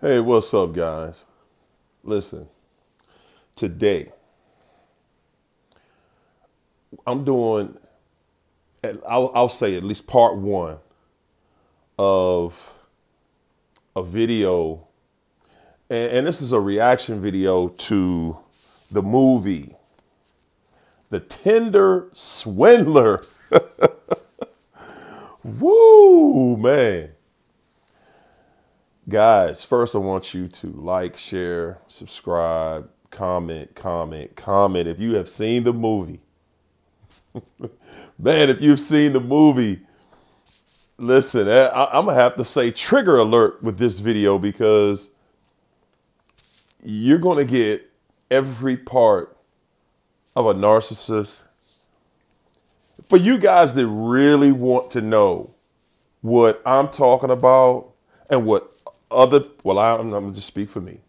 Hey, what's up, guys? Listen, today I'm doing, I'll, I'll say at least part one of a video, and, and this is a reaction video to the movie, The Tinder Swindler. Woo, man. Guys, first I want you to like, share, subscribe, comment, comment, comment. If you have seen the movie, man, if you've seen the movie, listen, eh, I, am gonna have to say trigger alert with this video because you're gonna get every part of a narcissist. For you guys that really want to know what I'm talking about and what other, well, I, I'm going to just speak for me,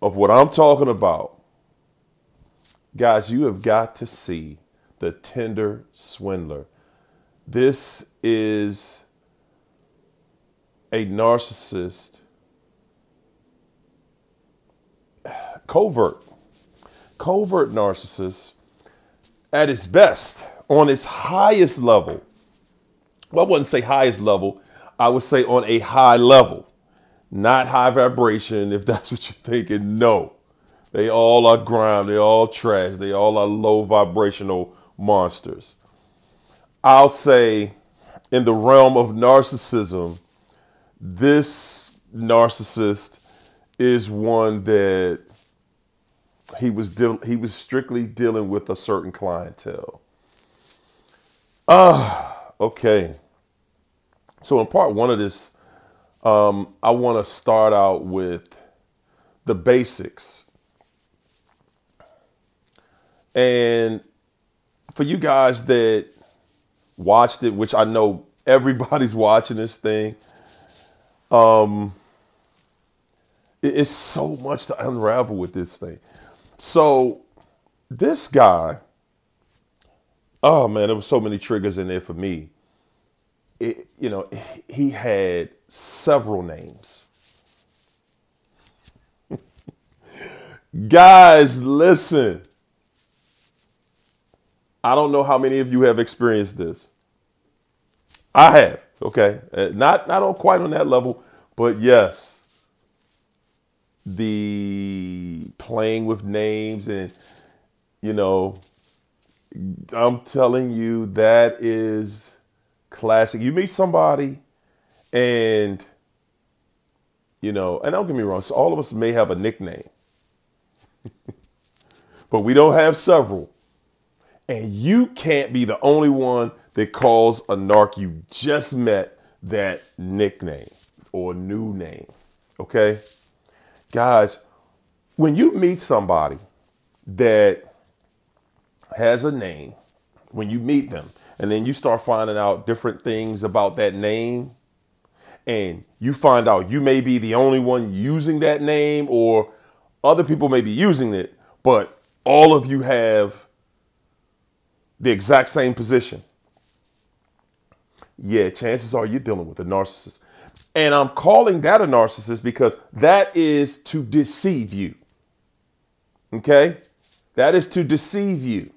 of what I'm talking about, guys, you have got to see the Tinder swindler. This is a narcissist, covert, covert narcissist at its best, on its highest level. Well, I wouldn't say highest level, I would say on a high level not high vibration, if that's what you're thinking. No, they all are ground, they all trash, they all are low vibrational monsters. I'll say, in the realm of narcissism, this narcissist is one that he was deal- he was strictly dealing with a certain clientele. Ah, okay. So in part one of this um, I want to start out with the basics. And for you guys that watched it, which I know everybody's watching this thing, um, it's so much to unravel with this thing. So this guy, oh man, there were so many triggers in there for me. It, you know, he had several names. Guys, listen. I don't know how many of you have experienced this. I have, okay? Uh, not not on quite on that level, but yes. The playing with names and you know, I'm telling you that is classic. You meet somebody and, you know, and don't get me wrong, so all of us may have a nickname, but we don't have several. And you can't be the only one that calls a narc you just met that nickname or new name. Okay? Guys, when you meet somebody that has a name, when you meet them, and then you start finding out different things about that name, and you find out you may be the only one using that name or other people may be using it, but all of you have the exact same position. Yeah, chances are you're dealing with a narcissist. And I'm calling that a narcissist because that is to deceive you. Okay? That is to deceive you.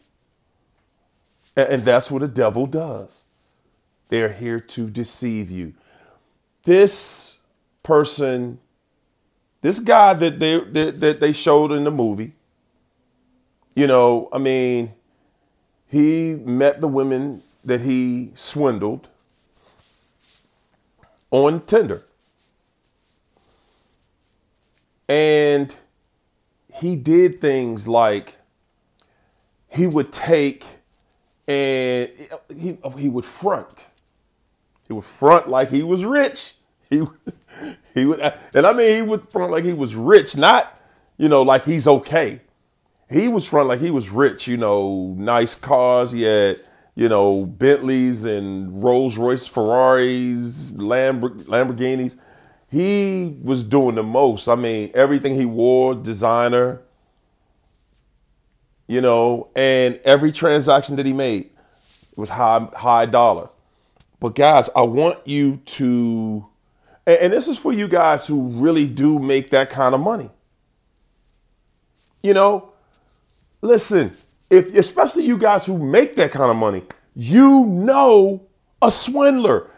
And, that's what the devil does. They're here to deceive you this person, this guy that they that, that they showed in the movie, you know, I mean, he met the women that he swindled on Tinder. And he did things like he would take and he, he would front he would front like he was rich. He he would, and I mean he would front like he was rich, not you know like he's okay. He was front like he was rich. You know, nice cars. He had you know Bentleys and Rolls Royce, Ferraris, Lamborghinis. He was doing the most. I mean, everything he wore, designer. You know, and every transaction that he made was high high dollar. But guys, I want you to, And, and this is for you guys who really do make that kind of money. You know, listen, if especially you guys who make that kind of money, you know a swindler.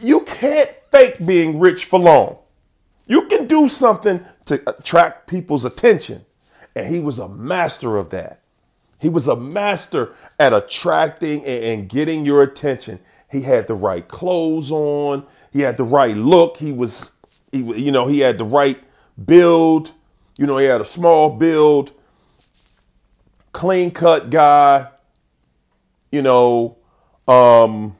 You can't fake being rich for long. You can do something to attract people's attention. And he was a master of that. He was a master at attracting and getting your attention. He had the right clothes on. He had the right look. He was, he, you know, he had the right build. You know, he had a small build, clean cut guy. You know, um,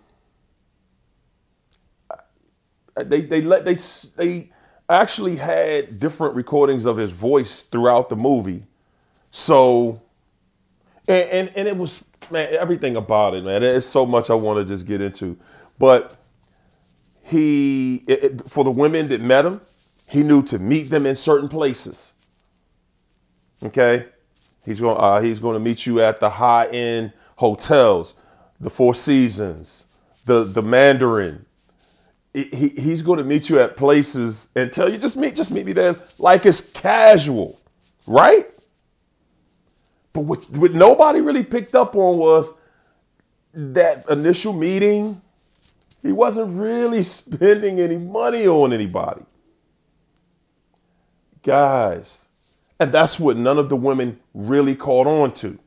they they let they they actually had different recordings of his voice throughout the movie. So, and and, and it was man everything about it, man. There's so much I want to just get into, but he it, it, for the women that met him, he knew to meet them in certain places. Okay, he's going uh, he's going to meet you at the high end hotels, the Four Seasons, the the Mandarin he, he's going to meet you at places and tell you just meet just meet me there like it's casual, right? But what, what nobody really picked up on was that initial meeting. He wasn't really spending any money on anybody, guys, and that's what none of the women really caught on to.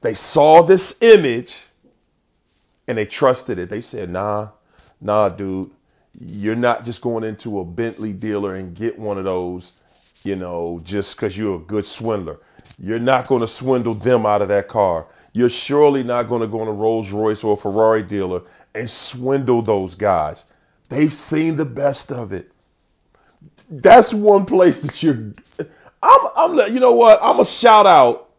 They saw this image and they trusted it. They said, "Nah, nah, dude." You're not just going into a Bentley dealer and get one of those, you know, just because you're a good swindler. You're not going to swindle them out of that car. You're surely not going to go in a Rolls Royce or a Ferrari dealer and swindle those guys. They've seen the best of it. That's one place that you're. I'm, I'm, you know what? I'm a shout out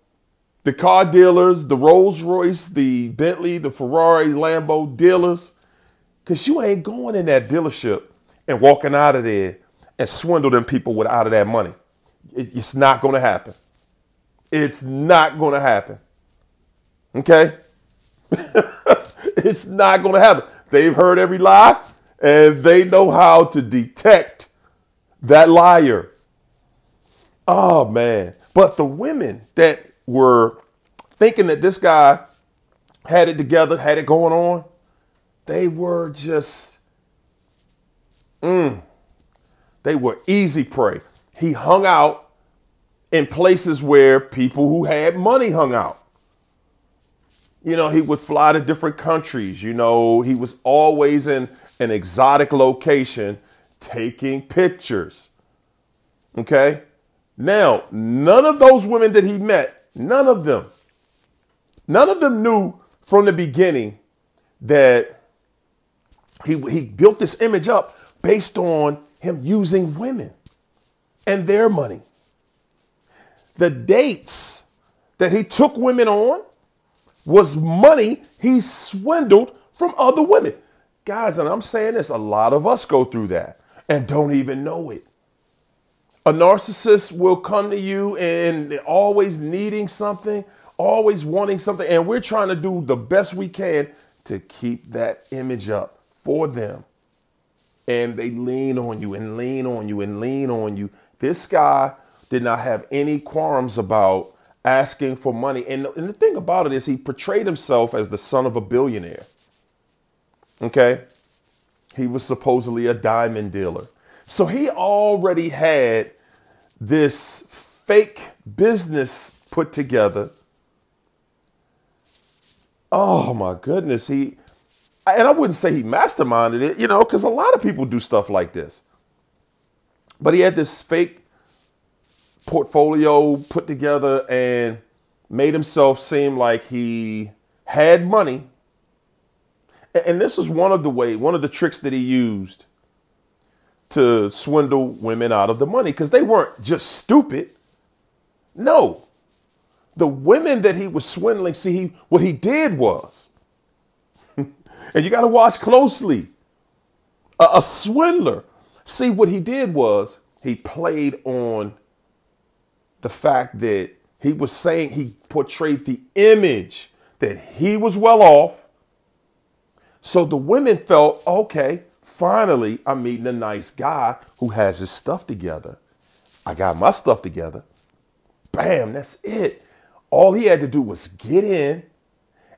the car dealers, the Rolls Royce, the Bentley, the Ferrari, Lambo dealers because you ain't going in that dealership and walking out of there and swindling people with out of that money. It, it's not going to happen. It's not going to happen. Okay? it's not going to happen. They've heard every lie and they know how to detect that liar. Oh, man. But the women that were thinking that this guy had it together, had it going on, they were just, mm, they were easy prey. He hung out in places where people who had money hung out. You know, he would fly to different countries. You know, he was always in an exotic location taking pictures. Okay? Now, none of those women that he met, none of them, none of them knew from the beginning that he, he built this image up based on him using women and their money. The dates that he took women on was money he swindled from other women. Guys, and I'm saying this, a lot of us go through that and don't even know it. A narcissist will come to you and always needing something, always wanting something, and we're trying to do the best we can to keep that image up for them. And they lean on you and lean on you and lean on you. This guy did not have any qualms about asking for money. And, and the thing about it is, he portrayed himself as the son of a billionaire. Okay? He was supposedly a diamond dealer. So he already had this fake business put together. Oh my goodness. He and I wouldn't say he masterminded it, you know, because a lot of people do stuff like this. But he had this fake portfolio put together and made himself seem like he had money. And this is one of the way, one of the tricks that he used to swindle women out of the money because they weren't just stupid. No. The women that he was swindling, see, he, what he did was and you got to watch closely. A, a swindler. See, what he did was he played on the fact that he was saying he portrayed the image that he was well off. So the women felt, okay, finally, I'm meeting a nice guy who has his stuff together. I got my stuff together. Bam, that's it. All he had to do was get in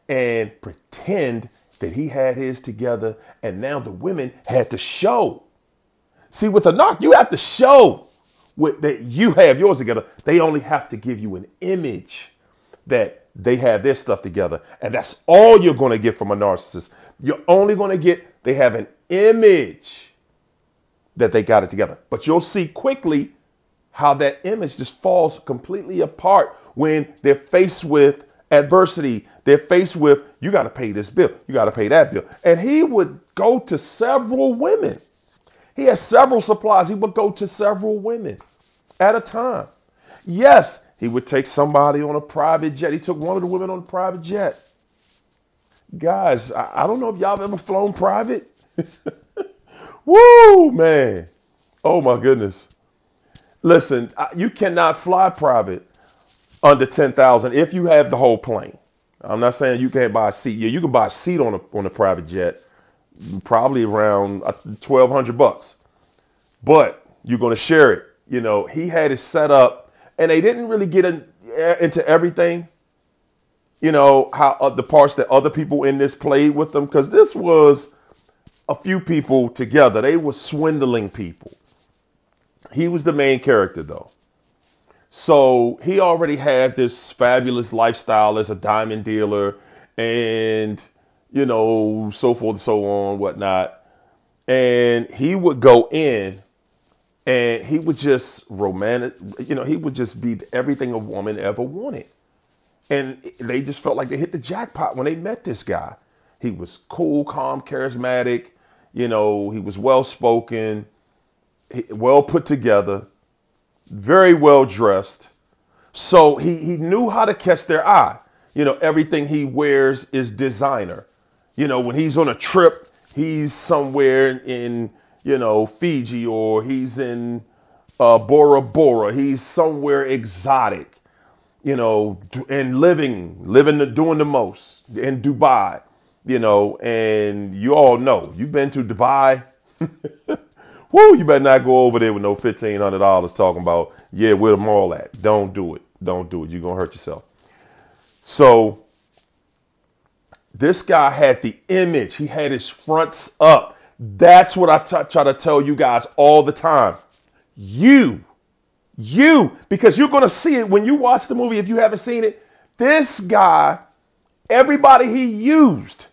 and pretend that he had his together. And now the women had to show. See, with a knock, you have to show what, that you have yours together. They only have to give you an image that they have their stuff together. And that's all you're going to get from a narcissist. You're only going to get, they have an image that they got it together. But you'll see quickly how that image just falls completely apart when they're faced with adversity. They're faced with, you got to pay this bill, you got to pay that bill. And he would go to several women. He had several supplies. He would go to several women at a time. Yes, he would take somebody on a private jet. He took one of the women on a private jet. Guys, I, I don't know if y'all have ever flown private. Woo, man. Oh my goodness. Listen, you cannot fly private under 10,000 if you have the whole plane. I'm not saying you can't buy a seat. Yeah, you can buy a seat on a, on a private jet, probably around 1200 uh, bucks. But you're going to share it. You know, he had it set up and they didn't really get in, into everything. You know, how uh, the parts that other people in this played with them because this was a few people together. They were swindling people. He was the main character, though. So he already had this fabulous lifestyle as a diamond dealer and, you know, so forth and so on, whatnot. And he would go in and he would just romantic, you know, he would just be everything a woman ever wanted. And they just felt like they hit the jackpot when they met this guy. He was cool, calm, charismatic. You know, he was well spoken, well put together, very well dressed. So he, he knew how to catch their eye. You know, everything he wears is designer. You know, when he's on a trip, he's somewhere in, you know, Fiji or he's in uh, Bora Bora. He's somewhere exotic, you know, and living, living, the, doing the most in Dubai you know, and you all know you've been to Dubai. Woo, you better not go over there with no fifteen hundred dollars talking about yeah, where the mall at. Don't do it. Don't do it. You're gonna hurt yourself. So this guy had the image. He had his fronts up. That's what I try to tell you guys all the time. You, you, because you're gonna see it when you watch the movie. If you haven't seen it, this guy, everybody he used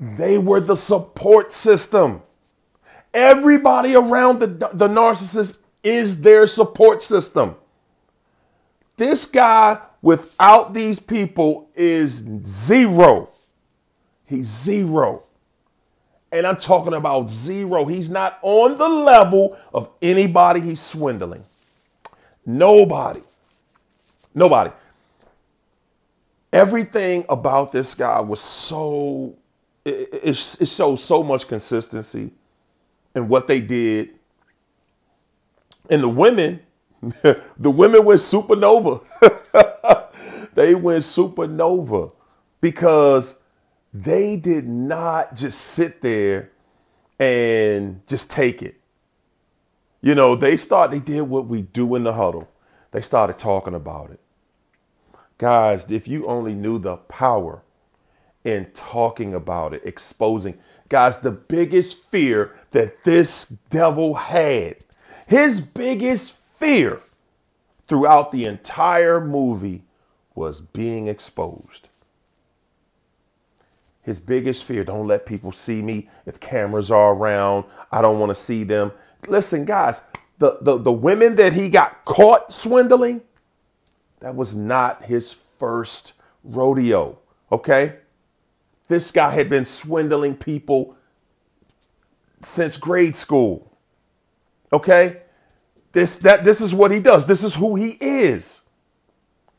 they were the support system. Everybody around the, the narcissist is their support system. This guy, without these people, is zero. He's zero. And I'm talking about zero. He's not on the level of anybody he's swindling. Nobody. Nobody. Everything about this guy was so it, it, it shows so much consistency in what they did. And the women, the women went supernova. they went supernova because they did not just sit there and just take it. You know, they started, they did what we do in the huddle. They started talking about it. Guys, if you only knew the power in talking about it, exposing. Guys, the biggest fear that this devil had, his biggest fear throughout the entire movie was being exposed. His biggest fear, don't let people see me. If cameras are around, I don't want to see them. Listen, guys, the, the, the women that he got caught swindling, that was not his first rodeo, okay? This guy had been swindling people since grade school. Okay? This that this is what he does. This is who he is.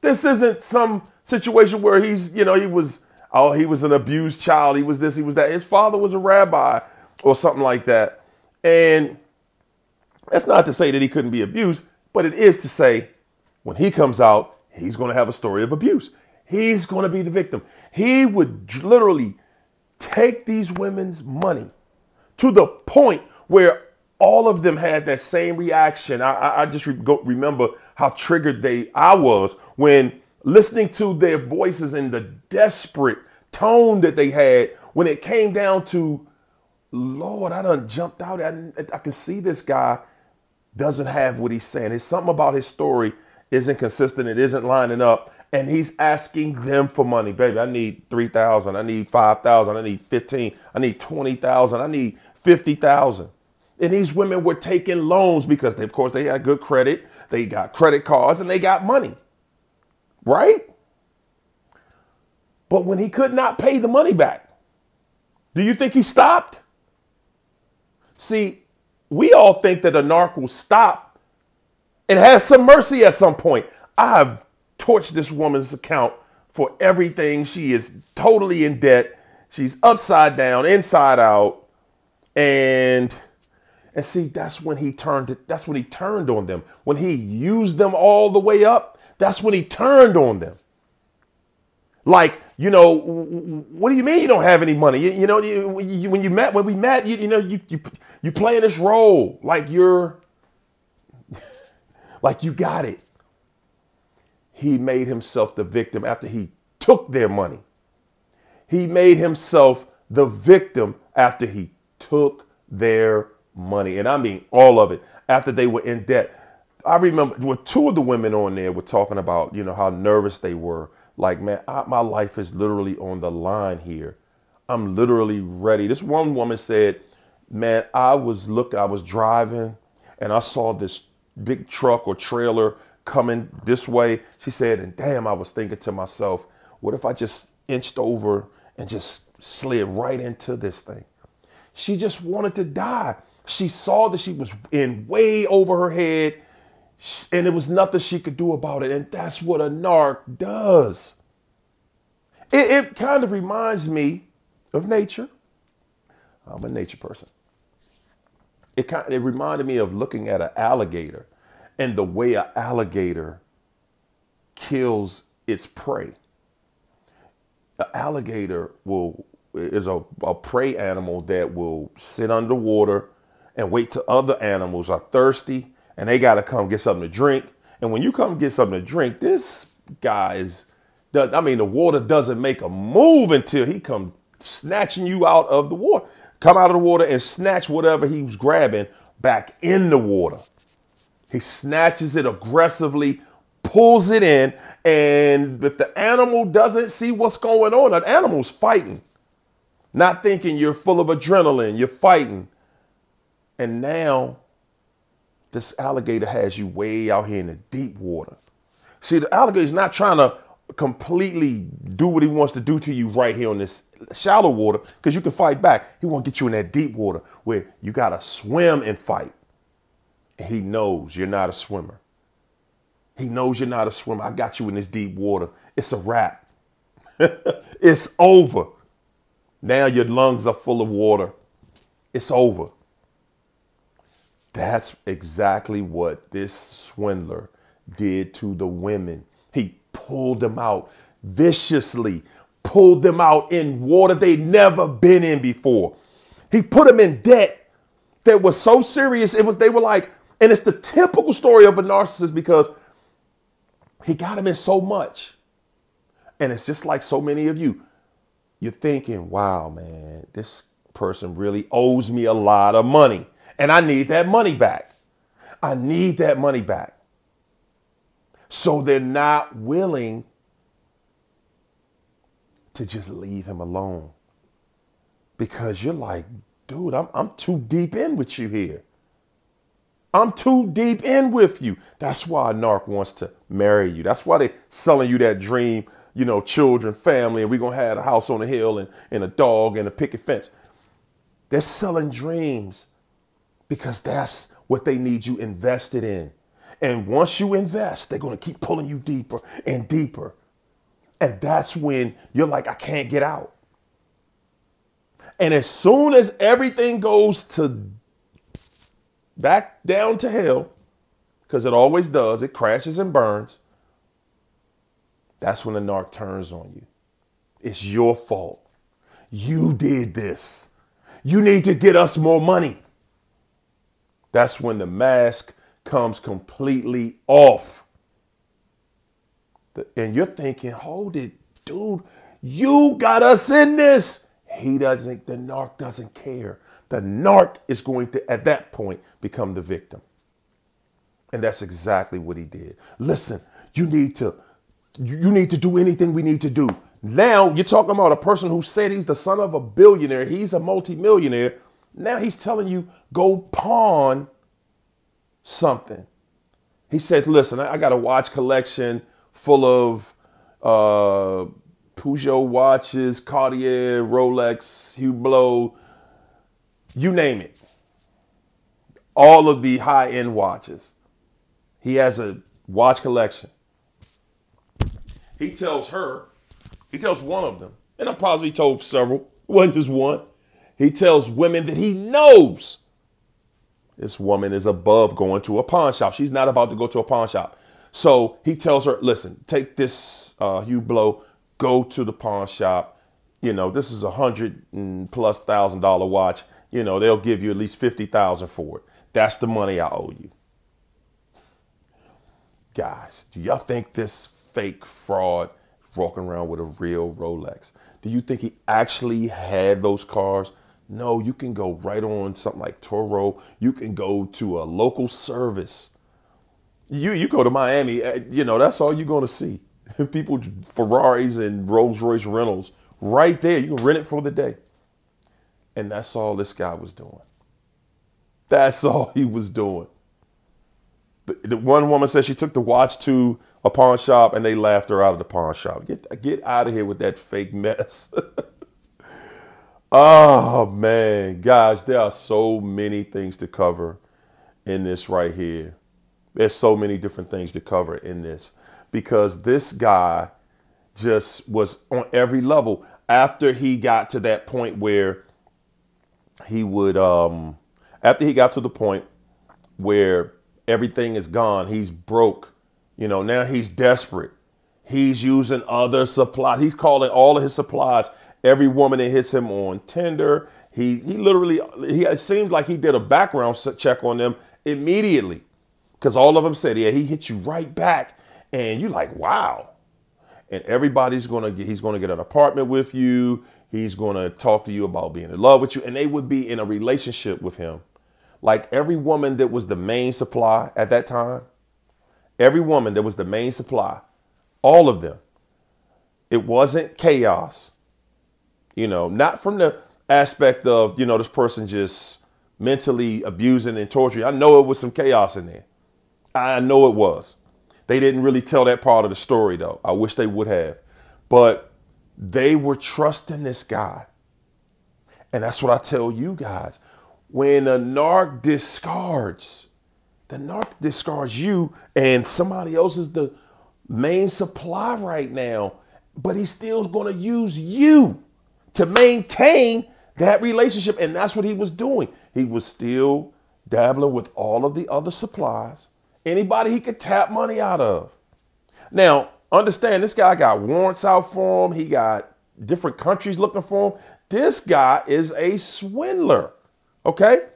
This isn't some situation where he's, you know, he was oh, he was an abused child, he was this, he was that. His father was a rabbi or something like that. And that's not to say that he couldn't be abused, but it is to say when he comes out, he's going to have a story of abuse. He's going to be the victim. He would literally take these women's money to the point where all of them had that same reaction. I, I, I just re- go, remember how triggered they I was when listening to their voices and the desperate tone that they had when it came down to, Lord, I done jumped out. I, I can see this guy doesn't have what he's saying. It's something about his story isn't consistent. It isn't lining up. And he's asking them for money. Baby, I need 3,000. I need 5,000. I need 15. I need 20,000. I need 50,000. And these women were taking loans because, they, of course, they had good credit. They got credit cards and they got money. Right? But when he could not pay the money back, do you think he stopped? See, we all think that a narc will stop and have some mercy at some point. I've torched this woman's account for everything. She is totally in debt. She's upside down, inside out. And and see, that's when he turned it, that's when he turned on them. When he used them all the way up, that's when he turned on them. Like, you know, what do you mean you don't have any money? You, you know, you, when you met, when we met, you, you know, you, you, you playing this role like you're, like you got it. He made himself the victim after he took their money. He made himself the victim after he took their money. And I mean all of it after they were in debt. I remember well, two of the women on there were talking about, you know, how nervous they were. Like, man, I, my life is literally on the line here. I'm literally ready. This one woman said, man, I was looking, I was driving and I saw this big truck or trailer coming this way. She said, and damn, I was thinking to myself, what if I just inched over and just slid right into this thing? She just wanted to die. She saw that she was in way over her head and it was nothing she could do about it. And that's what a narc does. It, it kind of reminds me of nature. I'm a nature person. It kind of, it reminded me of looking at an alligator and the way an alligator kills its prey. An alligator will is a, a prey animal that will sit underwater and wait till other animals are thirsty and they got to come get something to drink. And when you come get something to drink, this guy is, I mean, the water doesn't make a move until he comes snatching you out of the water. Come out of the water and snatch whatever he was grabbing back in the water. He snatches it aggressively, pulls it in, and if the animal doesn't see what's going on, an animal's fighting, not thinking you're full of adrenaline, you're fighting. And now this alligator has you way out here in the deep water. See, the alligator's not trying to completely do what he wants to do to you right here on this shallow water because you can fight back. He want to get you in that deep water where you got to swim and fight. He knows you're not a swimmer. He knows you're not a swimmer. I got you in this deep water. It's a wrap. it's over. Now your lungs are full of water. It's over. That's exactly what this swindler did to the women. He pulled them out viciously, pulled them out in water they'd never been in before. He put them in debt that was so serious. It was, they were like, and it's the typical story of a narcissist because he got him in so much. And it's just like so many of you. You're thinking, wow, man, this person really owes me a lot of money and I need that money back. I need that money back. So they're not willing to just leave him alone because you're like, dude, I'm, I'm too deep in with you here. I'm too deep in with you. That's why a narc wants to marry you. That's why they're selling you that dream, you know, children, family, and we're to have a house on the hill and, and a dog and a picket fence. They're selling dreams because that's what they need you invested in. And once you invest, they're to keep pulling you deeper and deeper. And that's when you're like, I can't get out. And as soon as everything goes to back down to hell, because it always does, it crashes and burns, that's when the narc turns on you. It's your fault. You did this. You need to get us more money. That's when the mask comes completely off. And you're thinking, hold it, dude, you got us in this. He doesn't, the narc doesn't care. The narc is going to, at that point, become the victim. And that's exactly what he did. Listen, you need to, you need to do anything we need to do. Now you're talking about a person who said he's the son of a billionaire. He's a multimillionaire. Now he's telling you go pawn something. He said, listen, I got a watch collection full of uh, Peugeot watches, Cartier, Rolex, Hublot, you name it. All of the high end watches. He has a watch collection. He tells her, he tells one of them, and I'm positive he told several, it wasn't just one. He tells women that he knows this woman is above going to a pawn shop. She's not about to go to a pawn shop. So he tells her, listen, take this uh, blow. go to the pawn shop. You know, this is a hundred plus thousand dollar watch. You know, they'll give you at least 50,000 for it. That's the money I owe you. Guys, do y'all think this fake fraud walking around with a real Rolex? Do you think he actually had those cars? No, you can go right on something like Turo. You can go to a local service. You you go to Miami, eh, you know, that's all you're going to see. People Ferraris and Rolls-Royce rentals right there. You can rent it for the day. And that's all this guy was doing. That's all he was doing. The, the one woman said she took the watch to a pawn shop and they laughed her out of the pawn shop. Get get out of here with that fake mess. Oh man, guys, there are so many things to cover in this right here. There's so many different things to cover in this because this guy just was on every level after he got to that point where he would um after he got to the point where everything is gone, he's broke. You know, now he's desperate. He's using other supplies. He's calling all of his supplies every woman that hits him on Tinder. He he literally he it seems like he did a background check on them immediately because all of them said, yeah, he hit you right back, and you're like, wow. And everybody's gonna get he's gonna get an apartment with you. He's gonna talk to you about being in love with you, and they would be in a relationship with him. Like every woman that was the main supply at that time, every woman that was the main supply, all of them. It wasn't chaos you know, not from the aspect of, you know, this person just mentally abusing and torturing. I know it was some chaos in there. I know it was. They didn't really tell that part of the story though. I wish they would have. But they were trusting this guy. And that's what I tell you guys. When a narc discards, the narc discards you and somebody else is the main supply right now, but he's still going to use you to maintain that relationship. And that's what he was doing. He was still dabbling with all of the other supplies, anybody he could tap money out of. Now, understand this guy got warrants out for him, he got different countries looking for him. This guy is a swindler. Okay?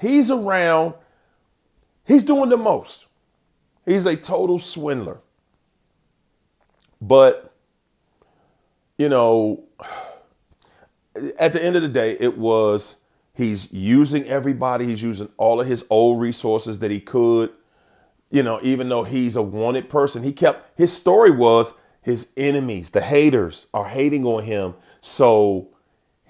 He's around, he's doing the most. He's a total swindler. But, you know, at the end of the day, it was he's using everybody. He's using all of his old resources that he could. You know, even though he's a wanted person, he kept his story was his enemies, the haters, are hating on him. So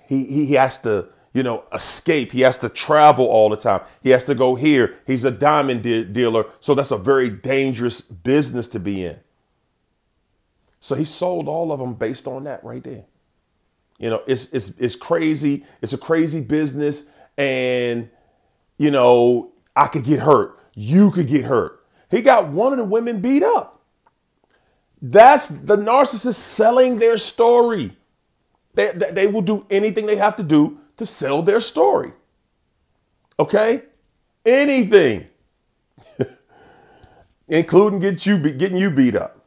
he he has to you know escape. He has to travel all the time. He has to go here. He's a diamond de- dealer, so that's a very dangerous business to be in. So he sold all of them based on that right there. You know, it's it's it's crazy. It's a crazy business, and you know, I could get hurt. You could get hurt. He got one of the women beat up. That's the narcissist selling their story. They, they will do anything they have to do to sell their story. Okay? Anything. Including get you, getting you beat up.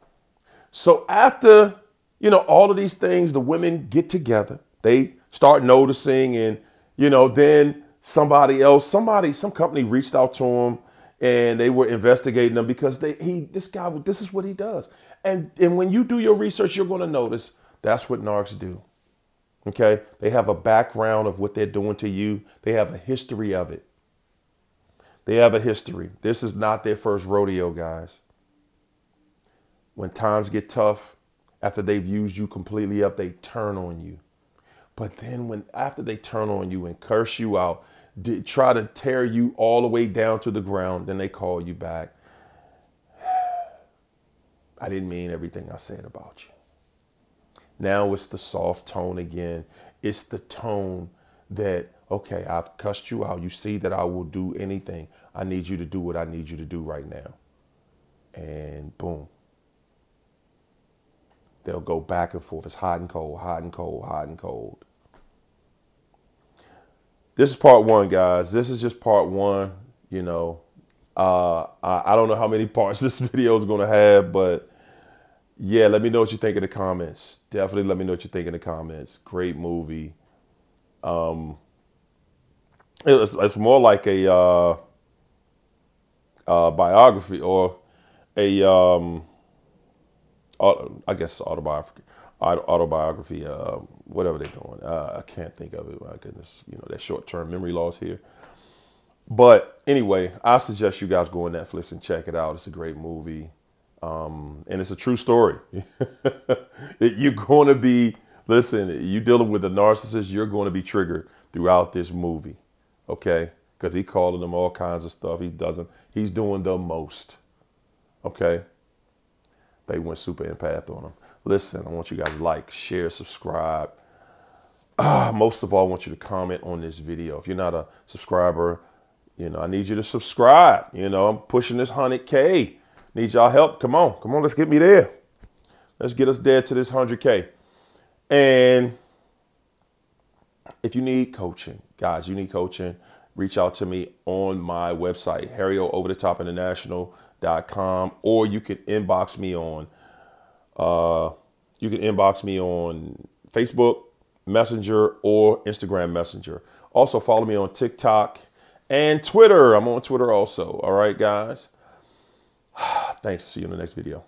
So after you know, all of these things, the women get together, they start noticing, and You know, then somebody else, somebody, some company reached out to him and they were investigating him because they he this guy this is what he does. And and when you do your research, you're going to notice that's what narcs do. Okay? They have a background of what they're doing to you. They have a history of it. They have a history. This is not their first rodeo, guys. When times get tough, after they've used you completely up, they turn on you. But then when after they turn on you and curse you out, try to tear you all the way down to the ground, then they call you back. I didn't mean everything I said about you. Now it's the soft tone again. It's the tone that, okay, I've cussed you out. You see that I will do anything. I need you to do what I need you to do right now. And boom. They'll go back and forth. It's hot and cold, hot and cold, hot and cold. This is part one, guys. This is just part one. You know, uh, I, I don't know how many parts this video is going to have, but yeah, let me know what you think in the comments. Definitely let me know what you think in the comments. Great movie. Um, it's, it's more like a uh, uh, biography or a, um, I guess autobiography, autobiography, uh, whatever they're doing. Uh, I can't think of it. My goodness, you know that short-term memory loss here. But anyway, I suggest you guys go on Netflix and check it out. It's a great movie. Um, and it's a true story. you're going to be, listen, you dealing with a narcissist, you're going to be triggered throughout this movie. Okay? Because he calling them all kinds of stuff. He doesn't, he's doing the most. Okay? They went super empath on him. Listen, I want you guys to like, share, subscribe. Uh, most of all, I want you to comment on this video. If you're not a subscriber, you know, I need you to subscribe. You know, I'm pushing this 100K. Need y'all help? Come on. Come on. Let's get me there. Let's get us there to this 100K. And if you need coaching, guys, you need coaching, reach out to me on my website, harryoverthetopinternational.com, or you can inbox me on uh, you can inbox me on Facebook Messenger or Instagram Messenger. Also follow me on TikTok and Twitter. I'm on Twitter also. All right, guys. Thanks. See you in the next video.